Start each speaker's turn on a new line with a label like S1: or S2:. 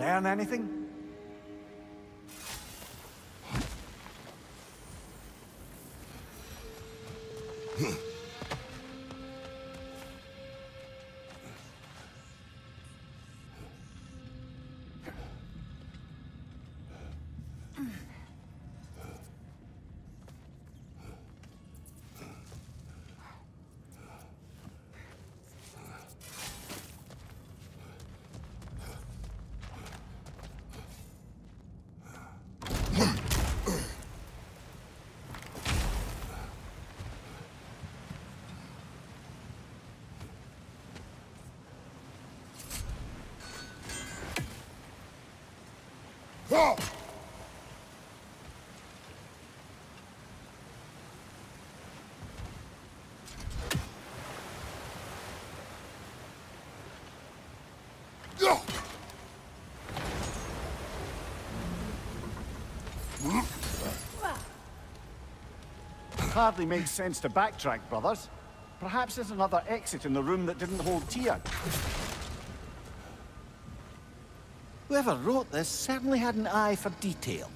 S1: Learn anything? Hmm. Hmm? Hardly makes sense to backtrack, brothers. Perhaps there's another exit in the room that didn't hold Tyr.
S2: Whoever wrote this certainly had an eye for detail.